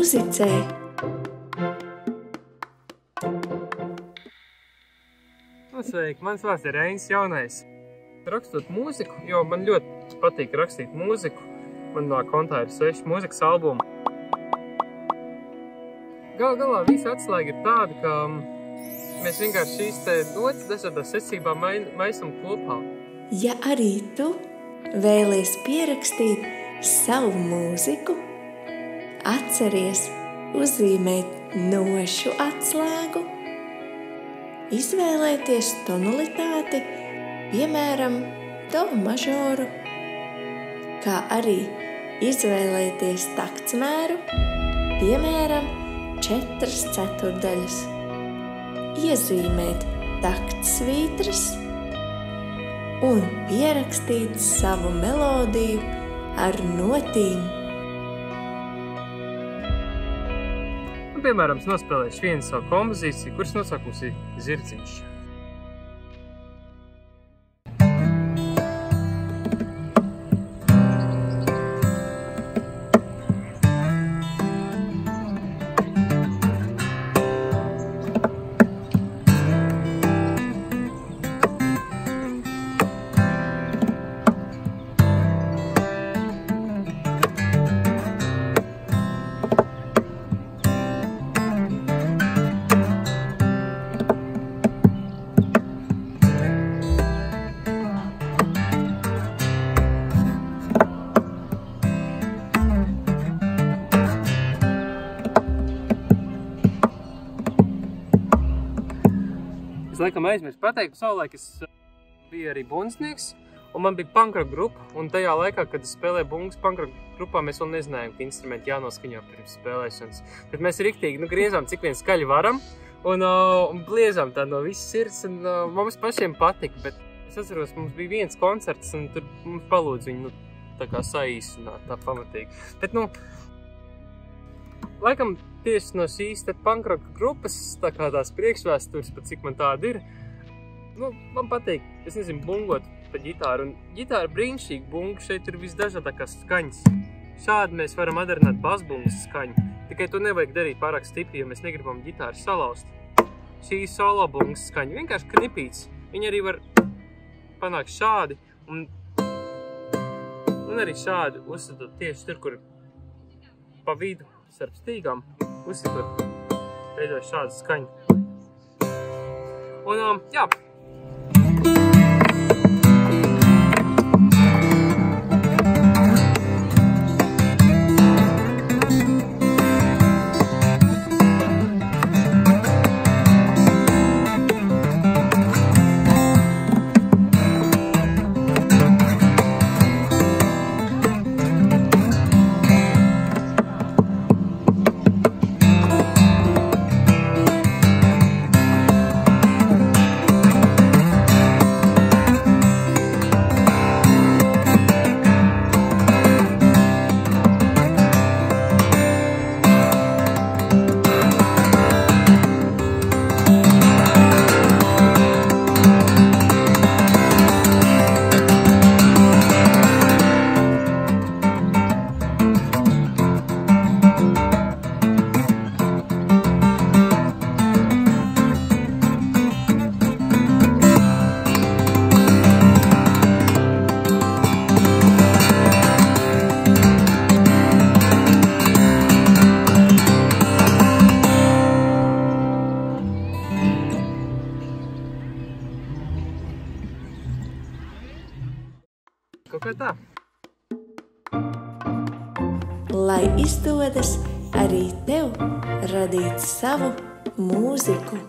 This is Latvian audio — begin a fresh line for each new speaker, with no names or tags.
Mūzicē
Nu, sveiki, mans vārds ir Reinis Jaunais. Rakstot mūziku, jo man ļoti patīk rakstīt mūziku. Manā kontā ir seši mūzikas albumi. Gal galā visa atslēga ir tāda, ka mēs vienkārši šīs te dotas dažādā secībā mai, maisam kopā.
Ja arī tu vēlies pierakstīt savu mūziku, atceries uzzīmēt nošu atslēgu, izvēlēties tonalitāti, piemēram, do mažoru, kā arī izvēlēties taktsmēru, piemēram, četras ceturdaļas, iezīmēt taktsvītras un pierakstīt savu melodiju ar notīm.
Nu, piemēram, nospēlēšu vienu savu kompozīciju, kuras nosaukums ir Zirdziņš. Laikam aizmirsu pateikt, savulaik es uh, biju arī bundznieks, un man bija punkra grupa, un tajā laikā, kad es spēlēju bungas punkra grupā, mēs vēl nezinājām, ka instrumenti jānoskaņo pirms spēlēšanas. Bet mēs riktīgi, nu, griezām, cik vien skaļi varam, un, uh, un bliezām tā no visas sirds, un uh, mums pašiem patika, bet es atceros, mums bija viens koncerts, un tur mums palūdz viņu, nu, tā kā saīsināt, tā pamatīgi. Bet, nu, laikam tieši no šīs pankroka grupas, tā kā tās priekšvēstures, pat cik man tāda ir, nu, man patīk, es nezinu, bungot pa ģitāru, un ģitāra brīnišķīgi bunga, šeit ir visdažādākās skaņas. Šādi mēs varam atdarināt basbungas skaņu, tikai to nevajag darīt pārāk stipri, jo mēs negribam ģitāru salauzt. Šī solo bungas skaņa vienkārši knipīts, viņi arī var panākt šādi, un, un arī šādi uzsadot tieši tur, kur pa vidu starp stīgām uzsitot, veidot šādu skaņu. Un, um, jā, kaut kā tā.
Lai izdodas arī tev radīt savu mūziku.